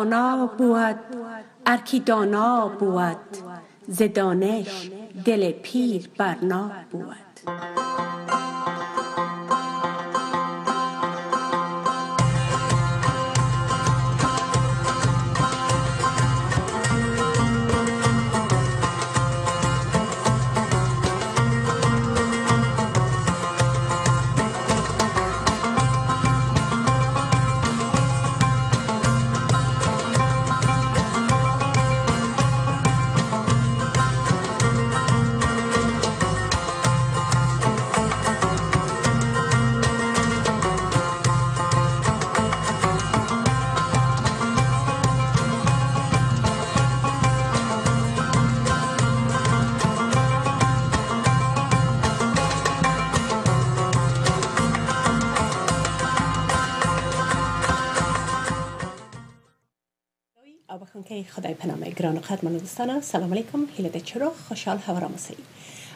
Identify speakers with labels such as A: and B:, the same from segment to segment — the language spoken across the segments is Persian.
A: وانا بود ارکی دانا بود ز دانش دل پیر برنا بود.
B: خدای پنامه گران و قدر دوستان سلام علیکم. هیله چرا؟ خوشحال هوا مسی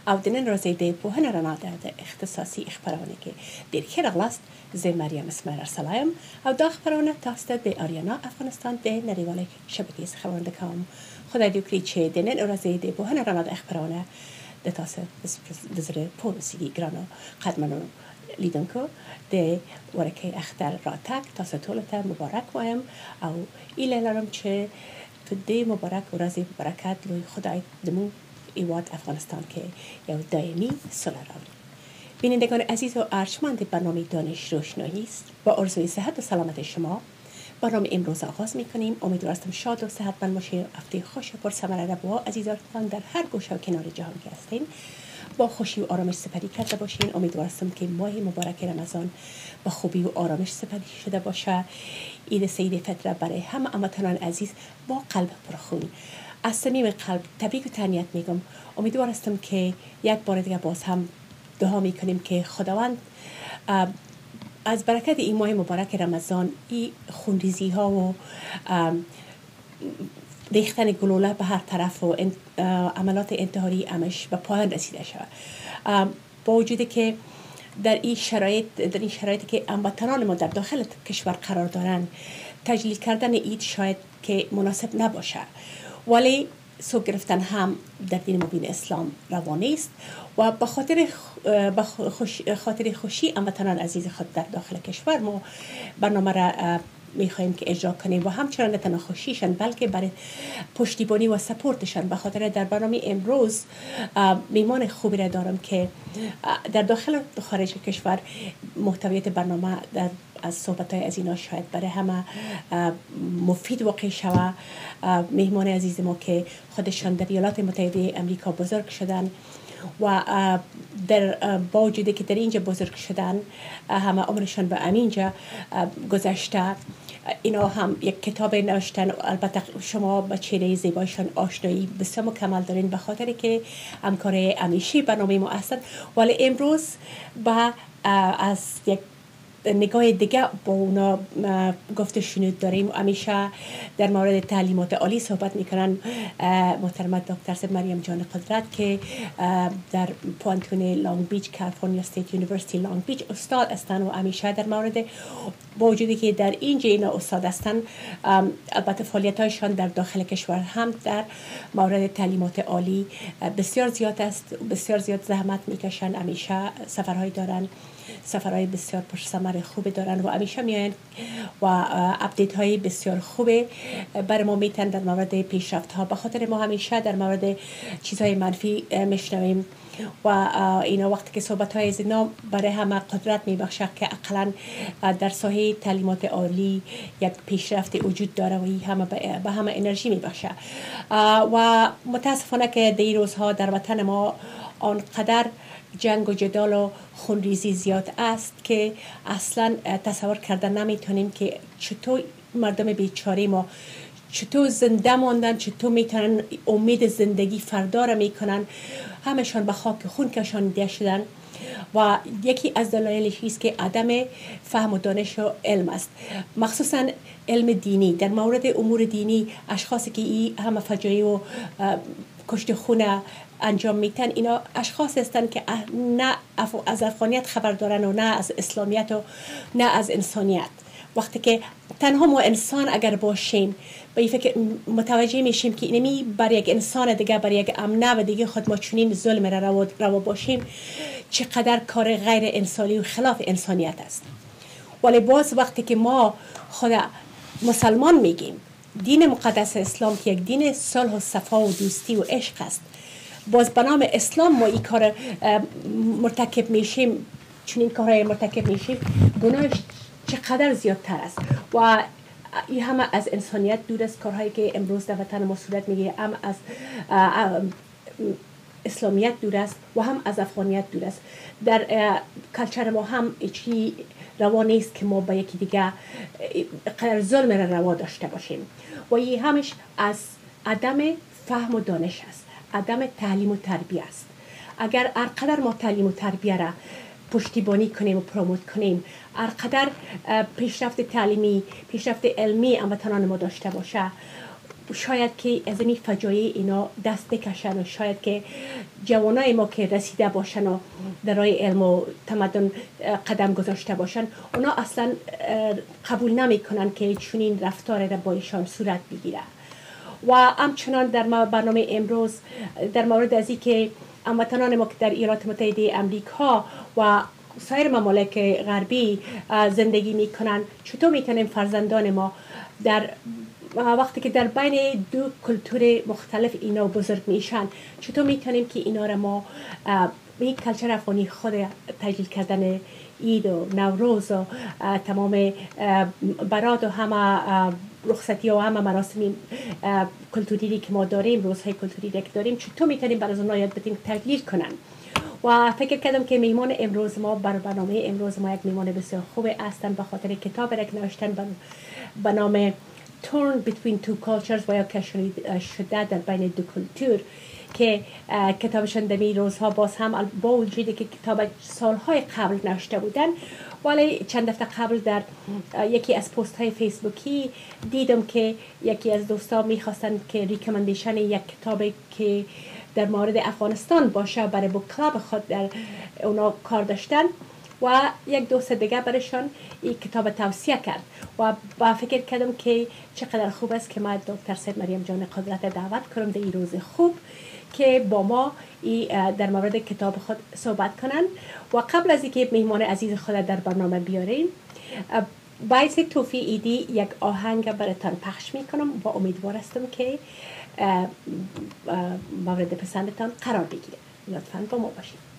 B: او دنن روزی دی بوهن رنا ده اختصاصی اخبرانه که دیر خیر اغلاست زی مریم اسمر ارسلایم او دا اخبرانه تاست دی آریانا افغانستان دی نریواله شبکه خبرانده کام خدای دیو کری چه دنن روزی دی بوهن رنا ده اخبرانه ده تاست دزر پولسیگی گران و قدر لیدنکو ده ورکه اختر راتک تاسه طولت مبارک وایم. او ایله لرم چه تو دی مبارک و رازی برکت لوی خدای دمو ایواد افغانستان که یو دائمی سال راوی بینندگان عزیز و ارشمند برنامه دانش روشنایی است. با آرزوی صحت و سلامت شما برنامه امروز آغاز می کنیم امیدوارم شاد و صحتمند باشید هفته خوش و پرثمره ربوا عزیزان در هر گوشه و کنار جهان که هستین. با خوشی و آرامش سپری کرده باشین. امیدوارم که ماه مبارک رمضان با خوبی و آرامش سپری شده باشه. عید سید فطره برای همه امتنان عزیز با قلب پرخون از صمیم قلب تبریک و تنیت میگم. امیدوار هستم که یک بار دیگه باز هم دعا می‌کنیم که خداوند از برکت این ماه مبارک رمضان این خونریزی ها و ریختن گلوله به هر طرف و عملات انتحاری امش به پایان رسیده شود. با وجود که در این شرایط در این شرایطی که هموطنان ما در داخل کشور قرار دارند تجلیل کردن اید شاید که مناسب نباشه ولی سو گرفتن هم در دین مبین اسلام روانه است و به خاطر خوش خاطر خوشی هموطنان عزیز خود در داخل کشور ما برنامه را می‌خواهیم که اجرا کنیم. و همچنان نه تنها خوشیشن بلکه برای پشتیبانی و سپورتشان. به خاطر در برنامه امروز میمان خوبی را دارم که در داخل و خارج کشور محتویت برنامه در از صحبت های از اینا شاید برای همه مفید واقع شوه. مهمان عزیز ما که خودشان در ایالات متحده امریکا بزرگ شدن و در با وجودی که در اینجا بزرگ شدن همه عمرشان به امینجا گذشته. اینا هم یک کتاب نوشتن. البته شما با چهره زیبایشان آشنایی بسیار مکمل دارین به خاطر که همکار امیشی برنامه ما هستند ولی امروز با از یک نگاه دیگه با اونا گفته شنود داریم. همیشه در مورد تعلیمات عالی صحبت می‌کنن محترمه دکتر صاحب مریم جان قدرت که در پوهنتون لانگ بیچ California State University Long Beach استاد هستن و همیشه در مورد با وجودی که در اینجا اینا استاد هستن البته فعالیت هایشان در داخل کشور هم در مورد تعلیمات عالی بسیار زیاد است بسیار زیاد زحمت می‌کشن همیشه سفرهایی دارن. سفرهای بسیار پرثمر خوبی دارن و همیشه میاین و اپدیت های بسیار خوبه. بر ما میتن در مورد پیشرفت ها به خاطر ما همیشه در مورد چیزهای منفی میشنویم. و اینا وقتی که صحبت های از اینا برای همه قدرت میبخشه که اقلا در ساحه تعلیمات عالی یک پیشرفت وجود داره و همه به همه انرژی میبخشه. و متاسفانه که در روزها در وطن ما آنقدر جنگ و جدال و خونریزی زیاد است که اصلا تصور کردن نمی‌تونیم که چطور مردم بیچاره ما چطور زنده ماندن چطور می‌تونن امید زندگی فردا را می‌کنن. همشان به خاک خون کشانده شدن و یکی از دلایلش است که عدم فهم و دانش و علم است. مخصوصا علم دینی. در مورد امور دینی اشخاصی که این همه فجایع و کشت خونه انجام میتن اینا اشخاص هستند که نه از افغانیت خبر دارن و نه از اسلامیت و نه از انسانیت. وقتی که تنها ما انسان اگر باشیم به این فکر متوجه میشیم که اینمی برای یک انسان دیگه برای یک امنه و دیگه خود ما چنین ظلم را روا باشیم چقدر کار غیر انسانی و خلاف انسانیت است. ولی باز وقتی که ما خود مسلمان میگیم دین مقدس اسلام که یک دین صلح و صفا و دوستی و عشق است. باز به نام اسلام ما این کار مرتکب میشیم چنین کارهای مرتکب میشیم گناهش چقدر زیادتر است؟ و این همه از انسانیت دور است کارهایی که امروز در وطن ما صورت می‌گیره هم از اسلامیت دور است و هم از افغانیت دور است. در کلچر ما هم چی روا نیست که ما با یکی دیگه قدر ظلم روا داشته باشیم. و این همش از عدم فهم و دانش است. عدم تعلیم و تربیه است. اگر هر ما تعلیم و تربیه را پشتیبانی کنیم و پروموت کنیم هر پیشرفت تعلیمی پیشرفت علمی هموطنان ما داشته باشه شاید که از این فجایع اینا دست بکشن و شاید که جوانای ما که رسیده باشن و در راه علم و تمدن قدم گذاشته باشن اونا اصلا قبول نمی کنن که چنین رفتار را با ایشان صورت بگیره و همچنان در برنامه امروز در مورد از که هموطنان ما که در ایالات متحده امریکا و سایر ممالک غربی زندگی می‌کنن چطور می‌تونیم فرزندان ما در وقتی که در بین دو کلتور مختلف اینا بزرگ میشن چطور می‌تونیم که اینا را ما این کلچر افغانی خود تجلیل کردن اید و نوروز و تمام براد و همه رخصتی و همه مراسم کلتوری که ما داریم روزهای کلتوری که داریم چطور می‌تونیم برای اونها یاد بدیم تجلیل کنن؟ و فکر کردم که میمان امروز ما بر برنامه امروز ما یک میمان بسیار خوب هستن به خاطر کتاب را که نوشتن به نام torn between two cultures و یا شده در بین دو کلتور که کتابشان دمی روزها باز هم با وجودی که کتاب سالهای قبل نوشته بودن ولی چند دفعه قبل در یکی از پست های فیسبوکی دیدم که یکی از دوستان می‌خواستن که recommendation یک کتاب که در مورد افغانستان باشه برای book club خود در اونا کار داشتن و یک دوست دیگه برشان این کتاب توصیه کرد و با فکر کردم که چقدر خوب است که ما دکتر سید مریم جان قدرت دعوت کنم در این روز خوب که با ما در مورد کتاب خود صحبت کنند. و قبل از اینکه میهمان عزیز خود در برنامه بیاریم باعث توفی ایدی یک آهنگ براتان پخش می‌کنم و امیدوار هستم که مورد پسندتان قرار بگیره لطفا با ما باشید.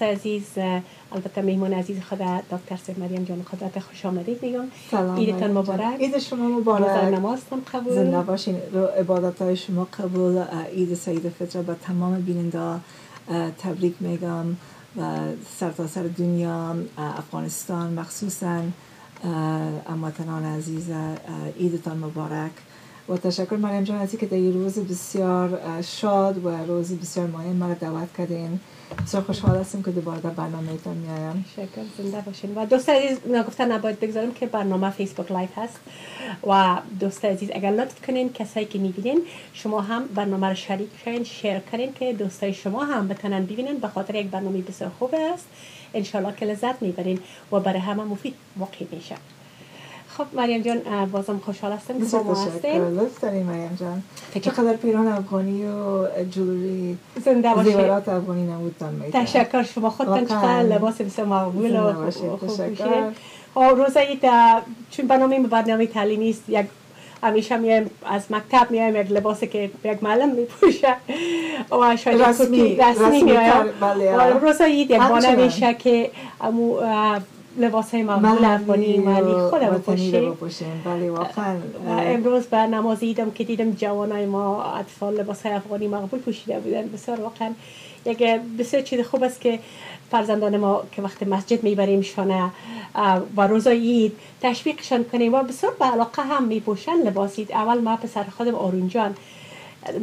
B: دوست عزیز البته میهمان عزیز خود دکتر سید مریم جان خدا خوش آمدید میگم. عیدتان مبارک.
C: عید شما مبارک.
B: نماز قبول.
C: زنده باشین. عبادت های شما قبول. عید سید فطر به تمام بیننده تبریک میگم و سرتاسر سر دنیا افغانستان مخصوصا. امواتنان عزیز عیدتان مبارک. و تشکر مریم جان از که در این روز بسیار شاد و روز بسیار مهم مرا دعوت کردین. بسیار خوشحال هستم که دوباره در برنامه ایتان میایم.
B: شکر زنده باشین. و دوست عزیز نگفتن نباید بگذارم که برنامه Facebook Live هست. و دوست عزیز اگر لطف کنین کسایی که می‌بینین شما هم برنامه رو شریک شین share کنین که دوستای شما هم بتونن ببینن. به خاطر یک برنامه بسیار خوب است. انشالله که لذت می‌برین و برای همه مفید واقع میشه. خب مریم جان بازم خوشحال هستم که با ما هستیم
C: لطف داریم مریم جان. چقدر پیران افغانی و جلوری
B: زنده باشید
C: زیورات افغانی نمودتان میتن
B: تشکر شما. خودتان چقدر لباس بسیار مقبول و
C: تشکر.
B: روزایی چون برنامه برنامه تعلیمی است یک همیشه میایم از مکتب میایم یک لباسی که یک معلم میپوشه. و شاید
C: رسمی
B: رسمی میایم.
C: بله.
B: روزایی یک بانه میشه که لباس های معمول افغانی مالی خود
C: بپوشیم بله واقعا.
B: امروز به نماز ایدم که دیدم جوانای ما اطفال لباس های افغانی مقبول پوشیده بودن. بسیار واقعا یک بسیار چیز خوب است که فرزندان ما که وقت مسجد می‌بریم شانه و روزای اید تشویقشان کنیم و بسیار به علاقه هم میپوشن لباسید اول ما پسر خودم آرون جان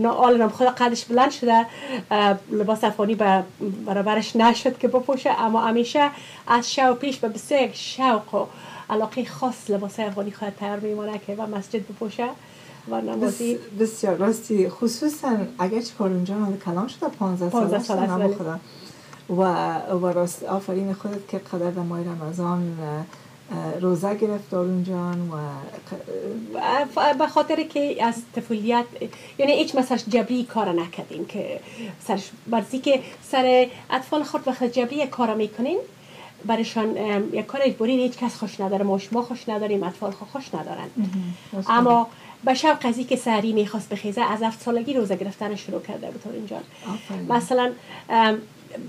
B: آلنم خدا قدش بلند شده. لباس افغانی برابرش نشد که بپوشه. اما همیشه از شو پیش به بسیار یک شوق و علاقه خاص لباس افغانی خواهد تیار میمانه که و مسجد بپوشه و نمازی
C: بسیار راستی. خصوصا اگر چه کار اونجا کلام شده 15
B: سال سال
C: خدا. و و راست آفرین خودت که قدر در ماه رمضان روزه گرفت دارون جان
B: و به خاطر که از طفولیت یعنی هیچ مثلا جبری کار نکردیم که سرش برزی که سر اطفال خود وقت جبری کار می‌کنین برشان یک کار اجباری هیچ کس خوش نداره ما شما خوش نداریم اطفال خوش ندارن. اما به شب قضی که سهری می‌خواست بخیزه از هفت سالگی روزه گرفتن شروع کرده بود اینجا مثلا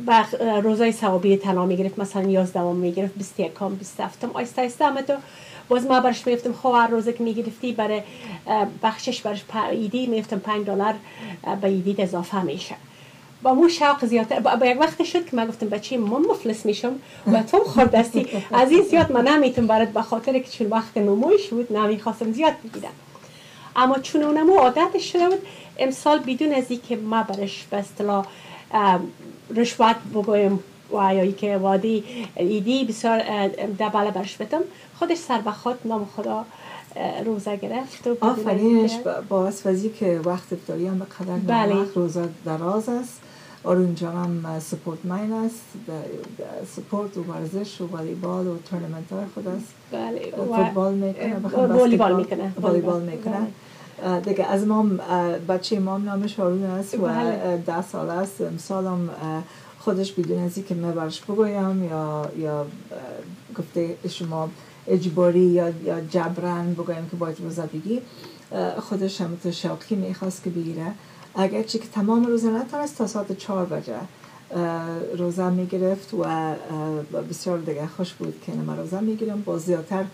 B: با روزای ثوابی تنها می‌گرفت مثلا 11 می‌گرفت 21 کام 27 آیسته آیسته اما تو باز ما برش میفتم خب هر روزه که می‌گرفتی برای بخشش برش ایدی میفتم 5 دلار به ایدی اضافه میشه. با مو شوق زیاده با, یک وقت شد که من گفتم بچه من مفلس میشم و تو خورد دستی از این زیاد من نمی‌تونم برات به خاطر که چون وقت نموش بود نمی‌خواستم زیاد بگیرم اما چون اونمو عادتش شده بود امسال بدون از که ما برش به اصطلاح رشوت بگویم و یا که وادی ایدی بسیار دباله برش بتم خودش سر به خود نام خدا روزه گرفت و
C: آفرینش باعث وزی که وقت افتاری هم به قدر بله. روزه دراز است. آرون هم سپورت مین است. سپورت و ورزش و والیبال و تورنمنت های خود است.
B: بله.
C: فوتبال می‌کنه
B: والیبال می‌کنه.
C: والیبال می‌کنه. دیگه از ما بچه ما نامش هارون است و بله. ده سال است. امسالم خودش بدون ازی که من برش بگویم یا یا گفته شما اجباری یا یا جبران بگویم که باید روزه بگی خودش هم تو شوقی می‌خواست که بگیره. اگرچه که تمام روزه نتونست تا ساعت چهار بجه روزه می‌گرفت و بسیار دیگه خوش بود که من روزه می‌گیرم. با زیادتر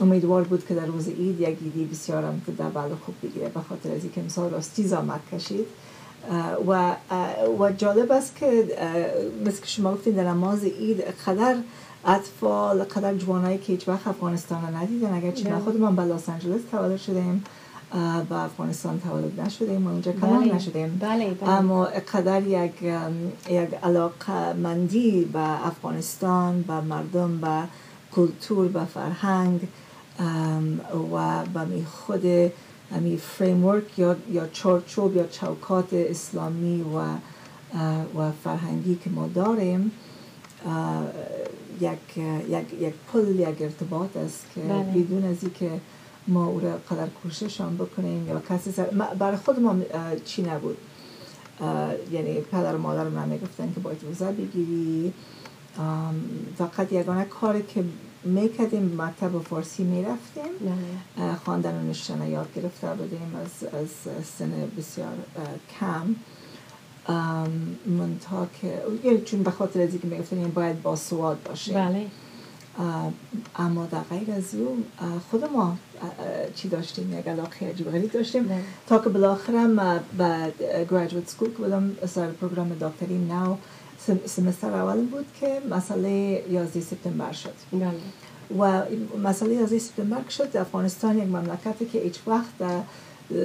C: امیدوار بود که در روز اید یک ایدی بسیار هم در بله خوب بگیره به خاطر از اینکه امسال راستی زامت کشید. و و جالب است که مثل که شما گفتید در نماز اید قدر اطفال قدر جوانایی که هیچ وقت افغانستان ندیدن. اگر چه خود من به لس آنجلس تولد شدیم به افغانستان تولد نشدیم و اونجا کلام
B: بله.
C: نشدیم
B: بله بله.
C: اما قدر یک یک علاقه مندی به افغانستان به مردم به کلتور به فرهنگ و به می خود همی framework یا, یا چارچوب یا چوکات اسلامی و و فرهنگی که ما داریم یک, یک, یک پل یک ارتباط است که بله. بدون از که ما او را قدر کوشش هم بکنیم یا کسی سر... برای خود ما چی نبود یعنی پدر و مادر من می‌گفتن که باید روزه بگیری فقط یگانه کاری که می‌کردیم مکتب فارسی می‌رفتیم. خواندن و نشتن یاد گرفته بودیم از, از سن بسیار کم. منتها که چون به خاطر از اینکه می‌گفتن باید با سواد باشه.
B: بله.
C: اما در غیر از او خود ما چی داشتیم؟ یک علاقه عجیب غریب داشتیم.
B: بله.
C: تا که بالاخره به graduate school که بودم سر پروگرام دکتری نو سمستر اول بود که مسئله 11 سپتامبر شد
B: بله.
C: و مسئله 11 سپتامبر شد افغانستان یک مملکتی که هیچ وقت در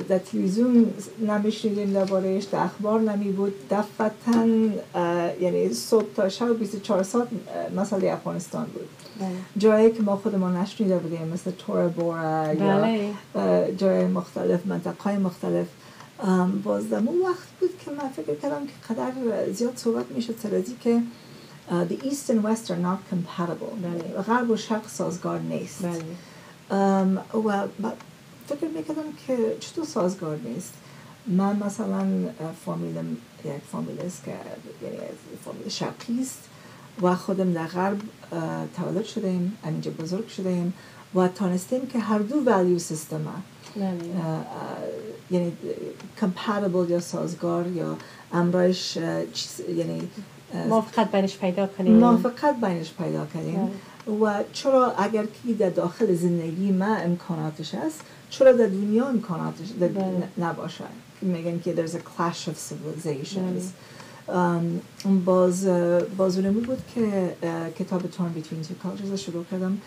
C: در تلویزیون نمیشنیدیم دربارهش در اخبار نمی بود دفتا یعنی صبح تا شب 24 ساعت مسئله افغانستان بود
B: بله.
C: جایی که ما خودمان نشنیده بودیم مثل تورا بورا
B: بله.
C: یا جای مختلف منطقه مختلف باز در اون وقت بود که من فکر کردم که قدر زیاد صحبت می‌شد سر که the east and west are not compatible
B: بله.
C: غرب و شرق سازگار نیست
B: بله.
C: و فکر می‌کردم که چطور سازگار نیست من مثلا فامیلم یک فامیل است که یعنی فامیل شرقی است و خودم در غرب تولد شدیم اینجا بزرگ شدیم و تانستیم که هر دو ولیو سیستم یعنی compatible یا سازگار یا امرایش یعنی
B: موافقت بینش پیدا کنیم.
C: موافقت بینش پیدا کنیم. و چرا اگر که در داخل زندگی ما امکاناتش است چرا در دنیا امکاناتش نباشه؟ میگن که there's a clash of civilizations. باز باز بود که کتاب Torn Between Two Cultures شروع کردم.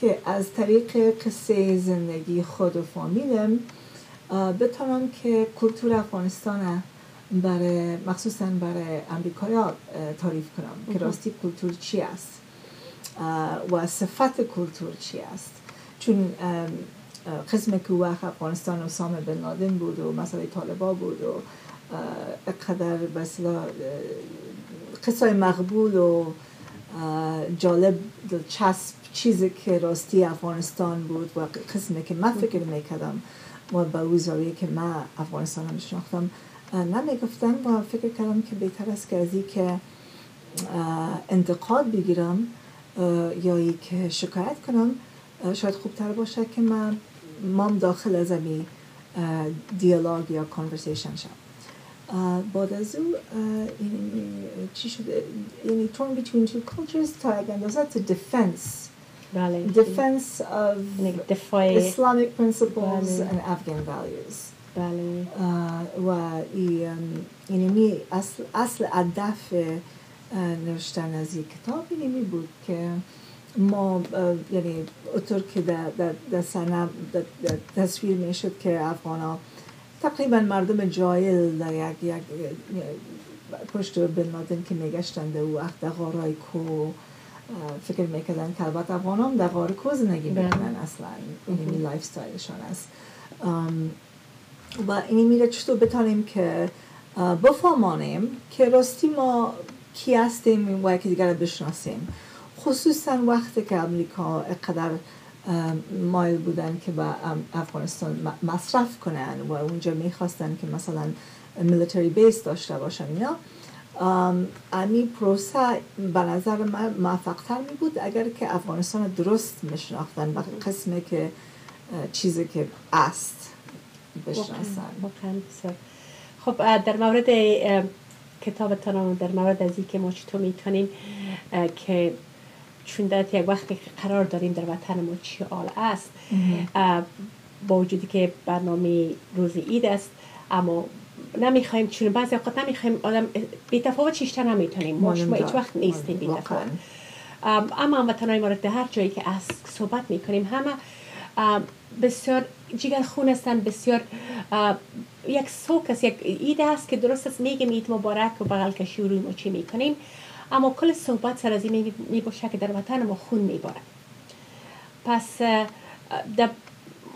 C: که از طریق قصه زندگی خود و فامیلم بتونم که کلتور افغانستان برای مخصوصا برای امریکایا تعریف کنم که راستی کلتور چی است؟ و صفت کلتور چی است؟ چون قسم که وقت افغانستان اسامه بن لادن بود و مسئله طالبا بود و اقدر بسلا قصه مقبول و جالب دلچسب چیزی که راستی افغانستان بود و قسمی که من فکر می‌کردم و به او که من افغانستان هم شناختم نمی‌گفتم و فکر کردم که بهتر است که از که انتقاد بگیرم یا ای که شکایت کنم شاید خوبتر باشه که من مام داخل از امی دیالوگ یا کانورسیشن شم. بعد از او چی شده؟ یعنی torn between two cultures اگر اندازه to defense.
B: بله.
C: Defense of
B: دفاع
C: Islamic principles
B: بله.
C: and Afghan values.
B: بله.
C: و یعنی اصل اصل هدف نوشتن از یک کتاب اینی بود که ما یعنی اطور که در, در, در تصویر می شد که افغان ها تقریبا مردم جایل در یک, یک پشت بن لادن که میگشتن در وقت در غارای کو فکر می‌کردن که البته افغان هم در غار کو زندگی می‌کنن اصلا. این lifestyle شان است. و اینی میره چطور بتانیم که بفهمانیم که راستی ما کی هستیم و یکی دیگر بشناسیم. خصوصا وقتی که امریکا اقدر مایل بودن که به افغانستان مصرف کنن و اونجا می‌خواستن که مثلا military base داشته باشن اینا. امی پروسه به نظر من موفقتر می بود اگر که افغانستان درست میشناختن و قسمی که چیزی که است بشناسن.
B: خب در مورد کتابتان در مورد از که ما چطور می‌تونیم که چون در یک وقتی قرار داریم در وطن ما چی حال است با وجودی که برنامه روز اید است اما نمی‌خوایم چون بعضی اوقات نمی‌خوایم آدم بی تفاوت چیشتر نمی‌تونیم. ما شما هیچ وقت نیستیم بی تفاوت اما هموطنهای ما در هر جایی که از صحبت می‌کنیم همه بسیار جگر خون هستن بسیار یک سوک است یک ایده است که درست است میگیم اید مبارک و بغل کشی و روی ما چی می‌کنیم. اما کل صحبت سر از این می باشه که در وطن ما خون میباره. پس در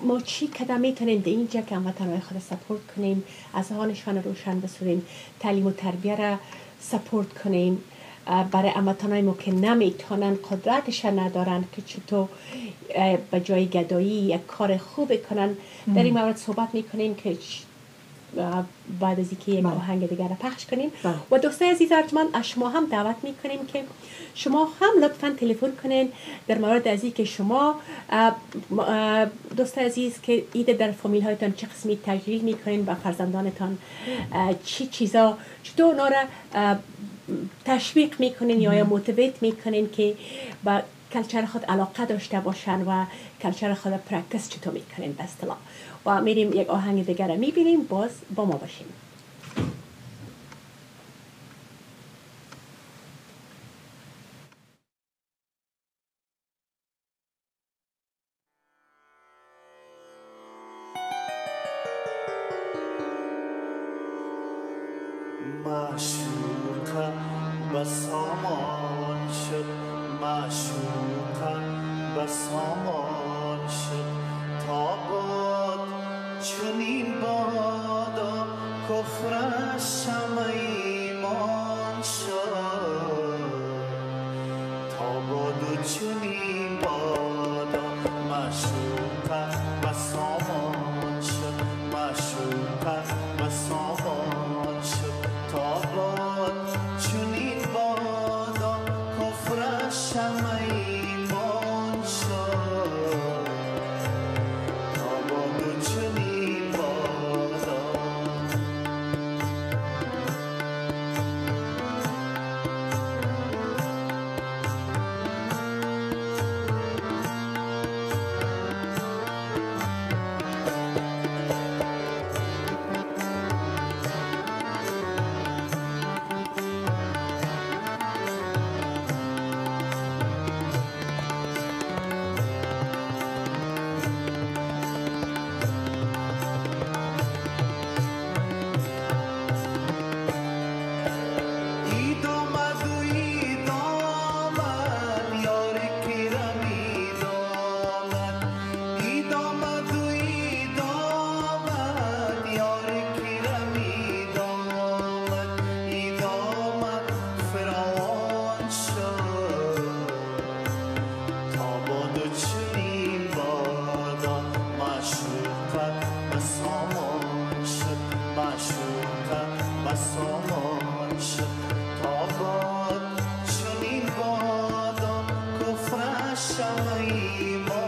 B: ما چی کدام می‌تونیم در اینجا که هموطن خود سپورت کنیم از آنشان روشن بسوریم تعلیم و تربیه را سپورت کنیم برای امتانای ما که نمی‌تونن قدرتش ندارن که چطور به جای گدایی یک کار خوب کنن. در این مورد صحبت می‌کنیم که بعد از اینکه یک
C: بله.
B: آهنگ دیگر را پخش کنیم
C: بله.
B: و دوستای عزیز ارجمند از شما هم دعوت می‌کنیم که شما هم لطفا تلفن کنین در مورد از که شما دوست عزیز که ایده در فامیل هایتان چه قسمی تجلیل می‌کنین با فرزندانتان چی چیزا چطور اونا را تشویق می‌کنین یا یا موتیویت می‌کنین که با کلچر خود علاقه داشته باشن و کلچر خود پرکتس چطور می‌کنین به اصطلاح و میریم یک آهنگ دیگر می‌بینیم باز با ما باشیم.
D: معشوقم به سامان شد. معشوقم به سامان شد. تا باد چنین بادا کفر شمع ایمان شد. تا باد چنین بادا معشوقم کفر شمع ایمان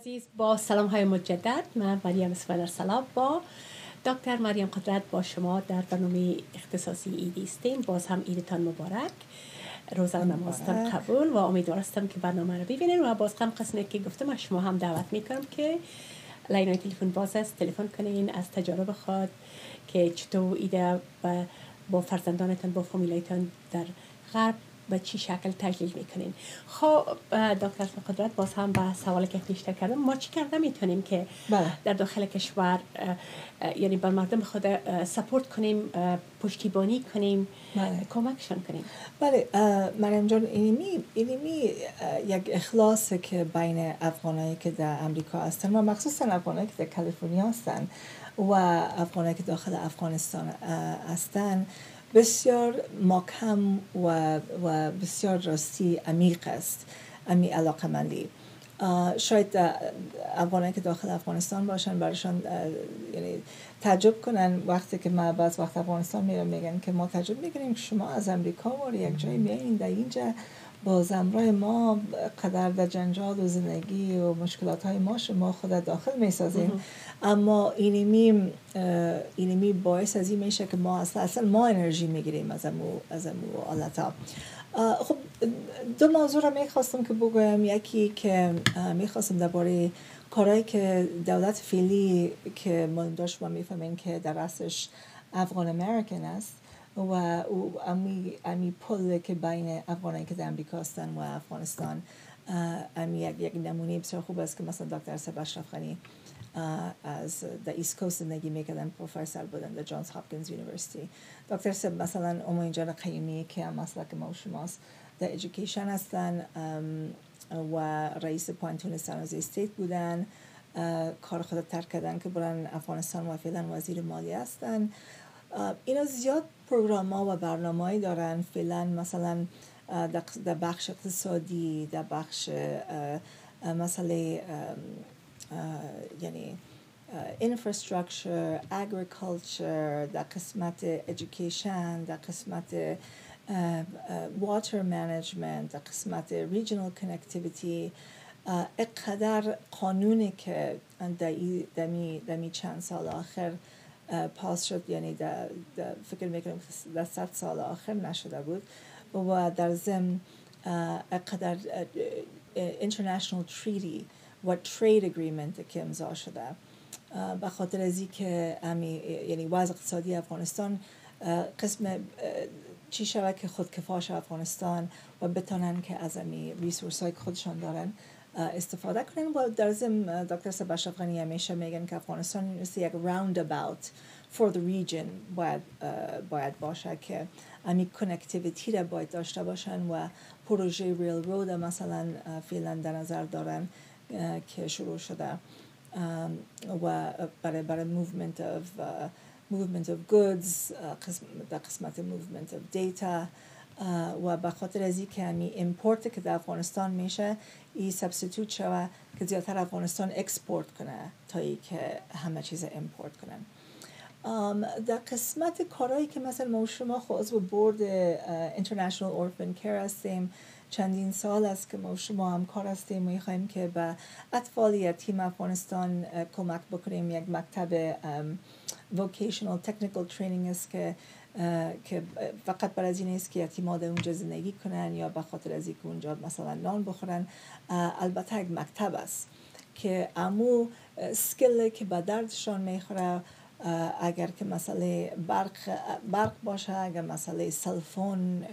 B: عزیز با سلام های مجدد. من مریم اسفندر سلام. با دکتر مریم قدرت با شما در برنامه اختصاصی ایدی استیم باز هم ایدتان مبارک. روزا نمازتان قبول و امیدوارستم که برنامه رو ببینید و باز هم قسمه که گفتم شما هم دعوت می‌کنم که لینای تلفن باز است. تلفن کنین از تجارب خود که چطور ایده با فرزندانتان با فامیلایتان در غرب به چی شکل تجلیل می‌کنین خب دکتر قدرت باز هم به سوالی که پیشتر کردم ما چی کرده می‌تونیم که بله. در داخل کشور یعنی بر مردم خود سپورت کنیم پشتیبانی کنیم بله. کمکشان کنیم
C: بله مریم جان اینمی اینمی یک اخلاص که بین افغانایی که در امریکا هستن و مخصوصا افغانایی که در کالیفرنیا هستن و افغانایی که داخل افغانستان هستن بسیار ماکم و, و بسیار راستی عمیق است. امی علاقه مندی. شاید افغانایی که داخل افغانستان باشن برشان یعنی تعجب کنن وقتی که ما بعض وقت افغانستان میرم میگن که ما تعجب می‌کنیم که شما از امریکا و یک جایی میایین در اینجا. با زمرای ما قدر در جنجال و زندگی و مشکلات های ما شما خود داخل می‌سازیم. اما اینمی اینمی باعث از این میشه که ما اصلا, اصلا ما انرژی می‌گیریم از امو از امو آلتا خب دو موضوع رو می‌خواستم که بگویم. یکی که می‌خواستم درباره کارهایی که دولت فعلی که ما داشت ما می‌فهمیم که در راستش افغان امریکن است. و امی, امی پل که بین افغانایی که در امریکا هستن و افغانستان امی یک, یک نمونه بسیار خوب است که مثلا دکتر صاحب اشرف غنی از در East Coast زندگی می‌کردن پروفسور بودن در Johns Hopkins University. دکتر صاحب مثلا همایون جان قیومی که هم مسلک ما و شماست در education هستن و رئیس پوهنتون San Jose State بودن کار خود ترک کردن که برن افغانستان و فعلا وزیر مالی هستن. اینا زیاد پروگرام ها و برنامه دارن. فعلا مثلا در بخش اقتصادی در بخش مسئله یعنی infrastructure, agriculture, در قسمت education, در قسمت water management, در قسمت regional connectivity. اقدر قانونی که دمی, دمی چند سال آخر پاس شد یعنی در, فکر می‌کنم در صد سال آخر نشده بود و در ضمن قدر international treaty و trade agreement که امضا شده. به خاطر از که یعنی وضع اقتصادی افغانستان قسم چی شود که خودکفاش افغانستان و بتانن که از امی ریسورس های خودشان دارن استفاده کنن و در ضمن دکتر سباشف غنی همیشه میگن که افغانستان یک راوند اباوت for the region باید, باید باشه که امی connectivity را باید داشته باشن و پروژه railroad مثلا فعلا در نظر دارن که شروع شده. و برای برای movement of movement of goods در قسمت movement of data و به خاطر از که همی import که در افغانستان میشه ای substitute شوه که زیادتر افغانستان export کنه تا ای که همه چیز امپورت کنن در قسمت کارهایی که مثلا ما شما خود عضو بورد اینترنشنال اورفن کیر هستیم. چندین سال است که ما شما هم کار هستیم و می‌خوایم که به اطفال یتیم افغانستان کمک بکنیم. یک مکتب vocational technical training است که که فقط برای از این است که در اونجا زندگی کنن یا به خاطر از اینکه اونجا مثلا نان بخورن. البته یک مکتب است که امو skill که به دردشان می‌خوره. اگر که مسئله برق, برق باشه اگر مسئله cellphone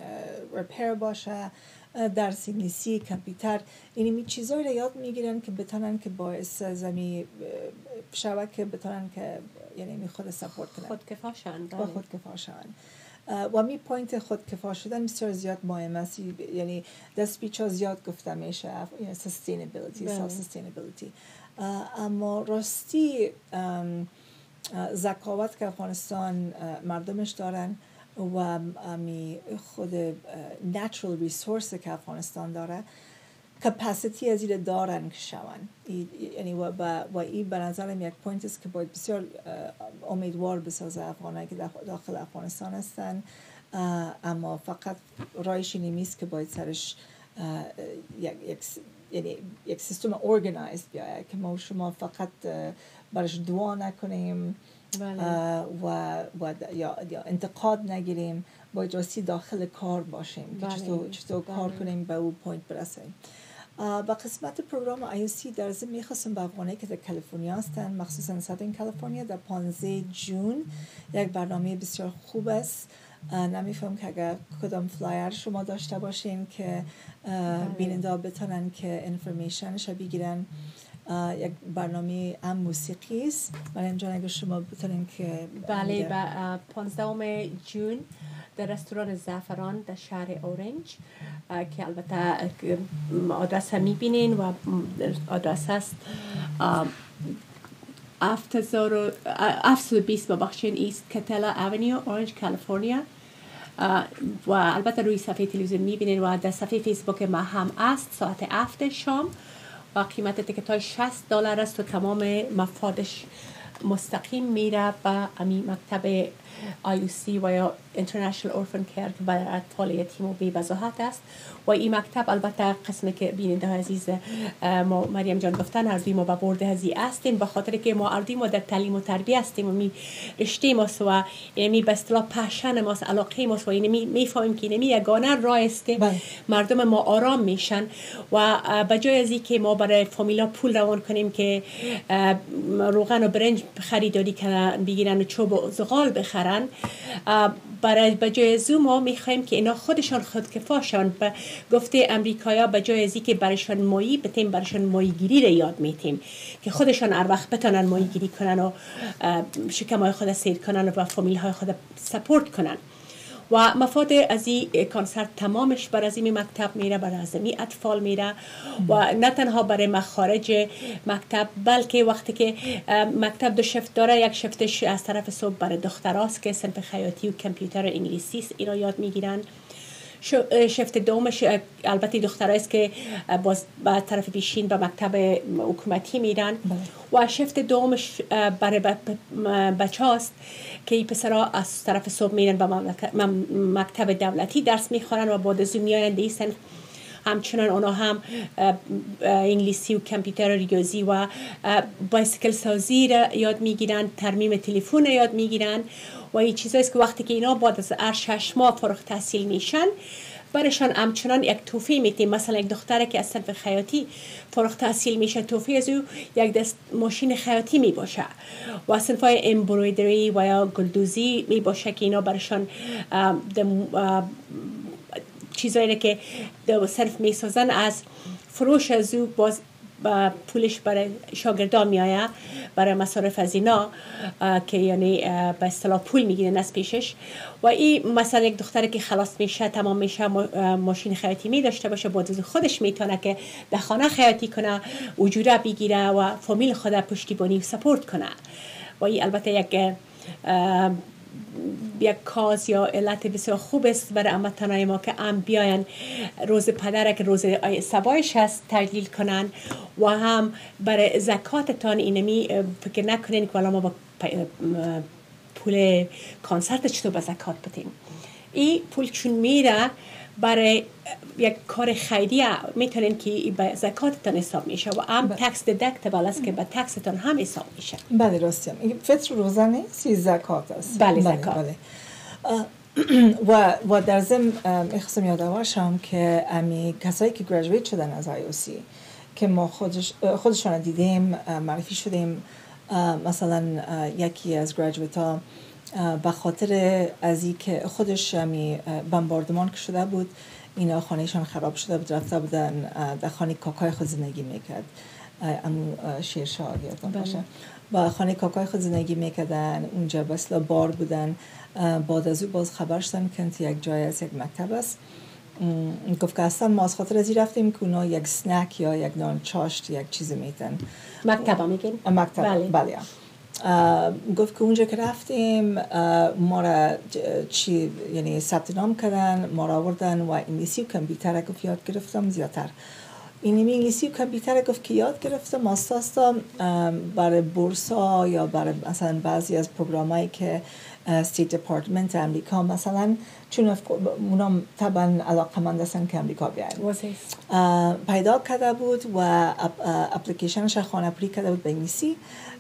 C: repair باشه درس انگلیسی کامپیوتر این می چیزایی را یاد می‌گیرن که بتونن که باعث زمین شوه که بتونن که یعنی می خود support کنن
B: خودکفا
C: با خودکفا شن و می point خودکفا شدن بسیار زیاد مهم است یعنی در speech ها زیاد گفته میشه یعنی sustainability self sustainability اما راستی ذکاوت که افغانستان مردمش دارن و می خود natural resource که افغانستان داره capacity از این دارن که شون یعنی و, و این به نظرم یک point است که باید بسیار امیدوار بسازه افغانه که داخل افغانستان هستن اما فقط رایش نیست که باید سرش یک یعنی یک سیستم organize بیاید که ما شما فقط برش دعا نکنیم بله. و, و یا, یا انتقاد نگیریم باید راستی داخل کار باشیم که چطور, چطور کار بله. کنیم به او point برسیم و قسمت پروگرام IOC در ضمن می‌خواستم به افغانه که در کالیفرنیا هستن مخصوصا Southern California در 15 جون یک برنامه بسیار خوب است نمیفهم که اگر کدام flyer شما داشته باشین که بله. بیننده بتونن که information ش بگیرن یک برنامه ام موسیقی است. برای اینجا اگر شما بتونین که
B: بله با 15 جون در رستوران زعفران در شهر اورنج که البته آدرس هم می‌بینین و آدرس هست هفت بیست ببخشین East Katella Avenue Orange کالیفرنیا. و البته روی صفحه تلویزیون می‌بینین و در صفحه فیسبوک ما هم است ساعت افت شام. و قیمت تکت های 60 دلار است و تمام مفادش مستقیم میره به امی مکتب سی و یا International Orphan Care که برای اطفال یتیم و بی بضاعت است. و این مکتب البته قسمی که بیننده عزیز ما مریم جان گفتن اردوی ما به board ازی هستیم. به خاطر که ما اردوی ما در تعلیم و تربیه هستیم و می رشته ماست و یعنی به اصطلاح پشن ماست علاقه ماست و یعنی می‌فهمیم که نمی یگانه راه است که بله. مردم ما آرام میشن. و به جای از که ما برای فامیلا پول روان کنیم که روغن و برنج خریداری کنن بگیرن و چوب و زغال بخرن برای به جای زو ما که اینا خودشان خودکفا شون به گفته امریکایا به ازی که برشان مایی بتیم برشان مایی گیری را یاد میتیم که خودشان هر وقت بتانن مایی گیری کنن و شکمای خود سیر کنن و فامیل های خود سپورت کنن. و مفاد از این کنسرت تمامش بر از این مکتب میره بر از این اطفال میره و نه تنها برای مخارج مکتب بلکه وقتی که مکتب دو شفت داره یک شفتش از طرف صبح برای دختراست که سنف خیاطی و کمپیوتر و انگلیسی اینا یاد می‌گیرن. شفت دومش البته دخترایی است که باز به طرف پیشین به مکتب حکومتی میرن. بله. و شفت دومش برای بچه هاست که این پسرها از طرف صبح میرن به مکتب دولتی درس می‌خورن و بعد از میاین دیستن. همچنان اونا هم انگلیسی و کامپیوتر و ریاضی و بایسکل سازی را یاد می‌گیرن ترمیم تلفن یاد می‌گیرن. و این چیزایی که وقتی که اینا بعد از هر شش ماه فارغ تحصیل میشن برشان همچنان یک توفی میتیم مثلا یک دختره که از صنف خیاطی فارغ تحصیل میشه توفی از او یک دست ماشین خیاطی می باشه و صنف های امبرویدری و یا گلدوزی می باشه که اینا برشان چیزایی که صرف می‌سازن از فروش از او باز پولش برای شاگردان میآید برای مصارف از اینا که یعنی به اصطلاح پول می‌گیرن از پیشش. و این مثلا یک دختری که خلاص میشه تمام میشه ماشین خیاطی می داشته باشه با خودش می‌تونه که در خانه خیاطی کنه وجوده بگیره و فامیل خود پشتیبانی و سپورت کنه. و این البته یک یک کاز یا علت بسیار خوب است برای امتنای ما که ام بیاین روز پدر که روز سبایش هست تجلیل کنن و هم برای زکاتتان اینمی فکر نکنین که ما با پول کانسرت چطور به زکات بدیم. این پول چون میره برای یک کار خیری می‌تونین که به زکاتتان حساب میشه و هم تکس ددکتبل است که به تکستان هم حساب میشه.
C: بله راستی این فطر روزه نیست زکات است.
B: بله زکات. بله.
C: و, و در ضمن می‌خواستم یادآور شم که امی کسایی که گریجویت شدن از سی که ما خودش خودشان دیدیم معرفی شدیم مثلا یکی از گریجویت ها به خاطر از که خودش می بمباردمان که شده بود اینا خانهشان خراب شده بود رفته بودن در خانه کاکای خود زندگی می‌کرد. امو شیرشاه یادم بله. باشه. با خانه کاکای خود زندگی می‌کردن اونجا بسلا بار بودن. بعد از او باز خبر شدن که یک جای از یک مکتب است. گفت که اصلا ما از خاطر ازی رفتیم که اونا یک سنک یا یک نان چاشت یک چیز میتن
B: مکتب ها میگین؟
C: مکتب. بله, بله. گفت که اونجا که رفتیم ما را چی یعنی ثبت نام کردن ما را آوردن و انگلیسی و کامپیوتر گفت یاد گرفتم زیادتر. این انگلیسی و کامپیوتر گفت که یاد گرفتم اساسا برای بورسا یا برای مثلا بعضی از پروگرامایی که State Department امریکا مثلا چون اونم طبعا علاقه من هستن که امریکا بیاین. پیدا کرده بود و اپلیکیشنش خانه پری کرده بود به انگلیسی.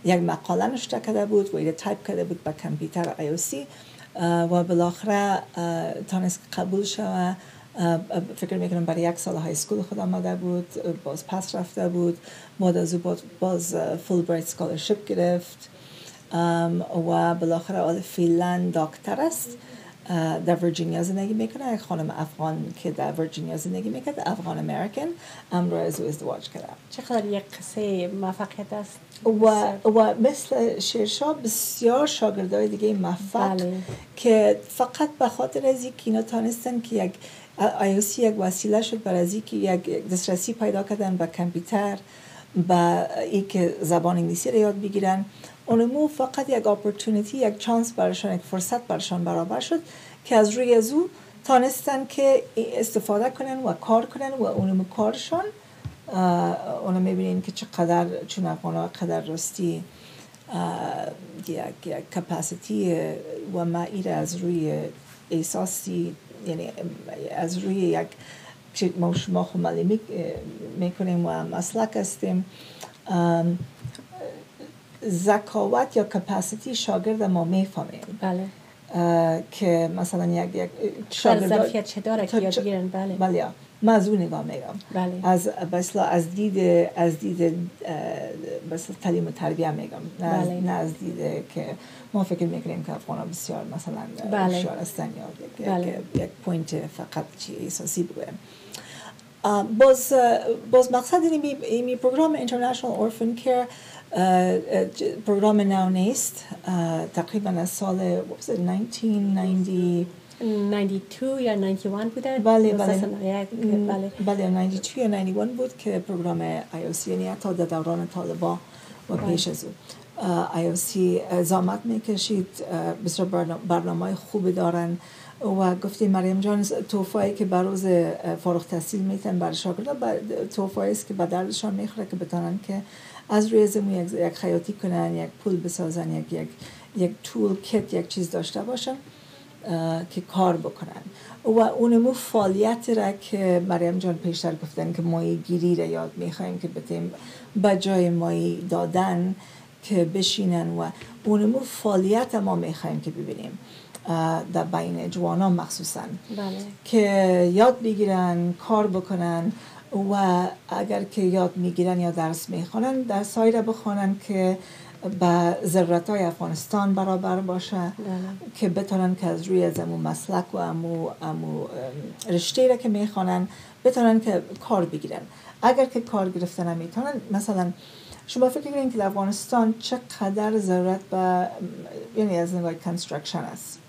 C: یک مقاله نشته کرده بود و تایپ کرده بود به کامپیوتر آی و بالاخره تانست قبول شوه فکر می‌کنم برای یک سال high school خود آمده بود باز پس رفته بود بعد از او باز Fulbright scholarship گرفت و بالاخره آل فیلند داکتر است. در ورجینیا زندگی می‌کنه. یک خانم افغان که در ورجینیا زندگی می‌کنه Afghan American امرو از او ازدواج کرده.
B: چقدر یک قصه موفقیت است؟
C: و, و مثل شیرشا بسیار شاگردای دیگه موفق بله. که فقط به خاطر از که اینا تانستن که یک IOC یک وسیله شد برای از یک دسترسی پیدا کردن به کامپیوتر به ای که زبان انگلیسی رو یاد بگیرن. اونمو فقط یک اپورتونیتی یک چانس برشان یک فرصت برشان برابر شد که از روی از او تانستن که استفاده کنن و کار کنن و اونمو کارشان اونو می‌بینین که چقدر چون افغان قدر راستی یک کپاسیتی و ما از روی احساسی یعنی از روی یک ما شما خمالی می‌کنیم و مسلک هستیم. زکاوت یا کپاسیتی شاگرد ما می‌فهمیم
B: بله
C: که مثلا یک یک
B: شاگرد چه داره که یاد گیرن بله
C: بله من از اون نگاه میگم
B: بله.
C: از بسلا از دید از دید بسلا تعلیم و تربیه میگم نه, بله. از, نه از دید که ما فکر می‌کنیم که افغان بسیار مثلا
B: بله.
C: شعر هستن یا
B: بله.
C: یک point فقط چی احساسی بگویم باز باز مقصد این پروگرام International Orphan Care پروگرام نو نیست تقریبا از سال 1990
B: 92 یا 91 بوده؟
C: بله بله.
B: بله.
C: بله 92 یا 91 بود که پروگرام سی یعنی حتی در دوران طالبا و پیش از او. آی او سی زامت می‌کشید بسیار برنامه خوبی دارن و گفتیم مریم جان توفایی که بروز فارغ تحصیل میتن برای شاگردا توفایی است که به دردشان می‌خوره که بتانن که از روی زمین یک خیاطی کنن یک پول بسازن یک یک یک تول کت یک چیز داشته باشن که کار بکنن و اونمو فعالیت را که مریم جان پیشتر گفتن که مایی گیری را یاد می‌خوایم که بتیم به جای مایی دادن که بشینن و اونمو فعالیت ما می‌خوایم که ببینیم در بین جوانان مخصوصا
B: بله.
C: که یاد بگیرن کار بکنن و اگر که یاد می‌گیرن یا درس می‌خوانن در سایر بخوانن که به ضرورت های افغانستان برابر باشه
B: بله.
C: که بتونن که از روی از امو مسلک و امو, امو رشته را که می‌خوانن بتونن که کار بگیرن. اگر که کار گرفتن نمی‌تونن مثلا شما فکر کنید که افغانستان چقدر ضرورت به یعنی از نگاه construction است.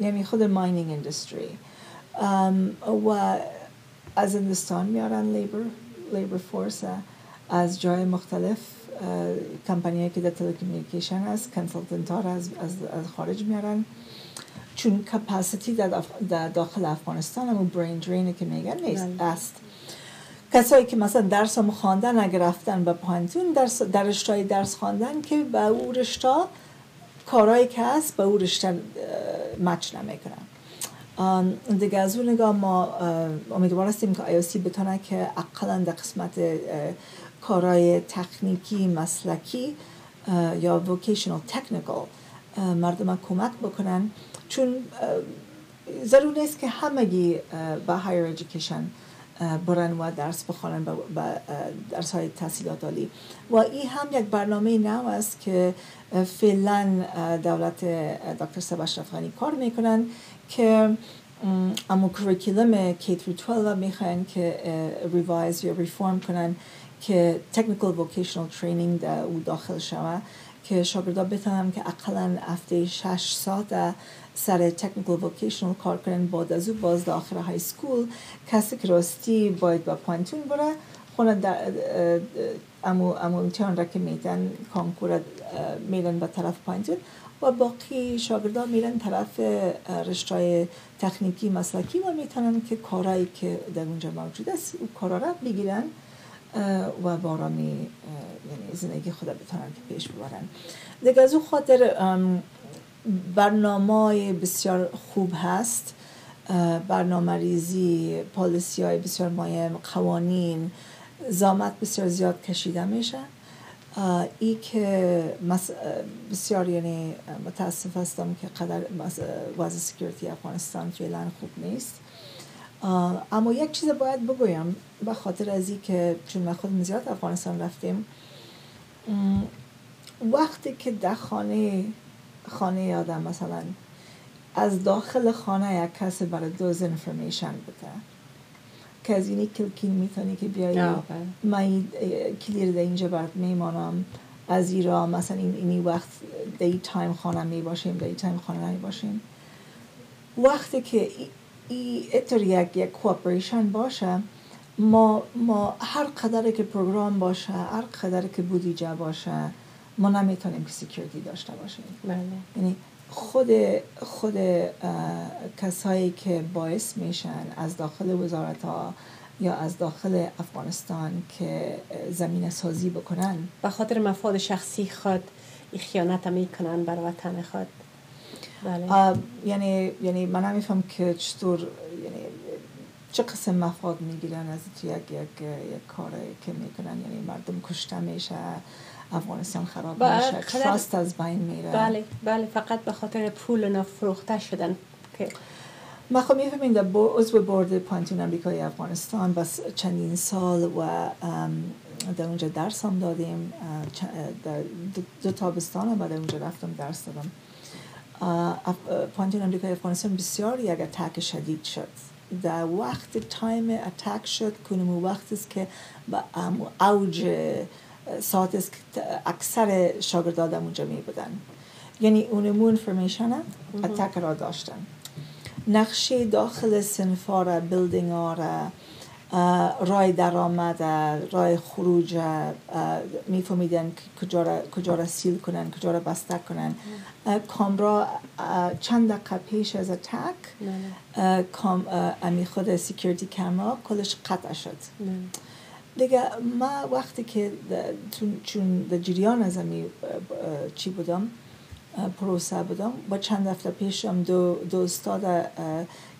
C: یعنی خود mining industry و از هندوستان میارن labor labor force از جای مختلف کمپانی که در telecommunication هست consultant ها از, از, از خارج میارن. چون کپاسیتی در, داخل افغانستان همون برین درینی که میگن نیست
B: بله.
C: است. کسایی که مثلا درس هم خواندن اگر رفتن به پانتون درس در رشته درس خواندن که به او رشته کارهایی که هست به او رشته مچ نمی‌کنن دیگه از اون نگاه ما امیدوار هستیم که آیاسی بتونه که اقلا در قسمت کارهای تکنیکی مسلکی یا vocational technical مردم کمک بکنن. چون ضرور نیست که همگی به higher education برن و درس بخوانن به درس های تحصیلات عالی. و این هم یک برنامه نو است که فعلا دولت دکتر صاحب اشرف غنی کار می‌کنن. که ام، امو curriculum K through 12 می‌خواین که revise یا ریفورم کنن که technical vocational training در او داخل شوه که شاگردا بتونن که اقلا هفته شش ساعت سر technical vocational کار کنن بعد از او باز در آخر های school کسی که راستی باید با پوهنتون بره خونه در امو, امو امتحان را که میدن کانکور اه، میرن به طرف پوهنتون و باقی شاگردا میرن طرف رشته تکنیکی مسلکی و می‌تونن که کارهایی که در اونجا موجود است او کارا را بگیرن و بارامی یعنی زندگی خود بتونن که پیش ببرن. دیگه از اون خاطر ام، برنامه بسیار خوب هست. برنامه ریزی policy های بسیار مهم قوانین زحمت بسیار زیاد کشیده میشه. ای که بسیار یعنی متاسف هستم که قدر وضع security افغانستان فعلا خوب نیست. اما یک چیز باید بگویم به خاطر از این که چون ما خودم زیاد افغانستان رفتیم وقتی که در خانه خانه آدم مثلا از داخل خانه یک کسی برای دزد information بده اینی کلکین می‌تونی که
B: بله.
C: من clear در اینجا برات میمانم. از ایران مثلا این اینی وقت این time خانه می باشیم این time خانه نمی باشیم. وقتی که ای- اتر یک یک cooperation باشه ما ما هر قدر که program باشه هر قدر که بودجه باشه ما نمی‌تونیم که security داشته باشیم.
B: بله.
C: یعنی خود خود کسایی که باعث میشن از داخل وزارت ها یا از داخل افغانستان که زمین سازی بکنن.
B: به خاطر مفاد شخصی خود خیانت می‌کنن بر وطن خود. بله.
C: یعنی یعنی من نمیفهم که چطور یعنی چه قسم مفاد می‌گیرن از یک یک یک کاری که می‌کنن. یعنی مردم کشته میشه افغانستان خراب میشه تراست از بین میره.
B: بله بله فقط به خاطر پول اونا فروخته شدن که
C: ما خب می‌فهمین در عضو بورد پانتون امریکای افغانستان بس چندین سال و در اونجا درس هم دادیم در دو, تابستان هم در اونجا رفتم درس دادم. پوهنتون امریکایی افغانستان بسیار یک attack شدید شد. در وقت time attack شد کنم وقت است که به اوج ساعت اکثر شاگردان در اونجا می بودن. یعنی اونمو information attack را داشتن. نقشه داخل سنفا را building ها را راه درآمد راه خروج میفهمیدن کجا را, کجا را سیل کنن کجا را بسته کنن. کامرا چند دقیقه پیش از attack کام امی خود security camera کلش قطع شد. دیگه ما وقتی که چون- در جریان از امی چی بودم؟ پروسه بودم با چند هفته پیشم دو, دو استاد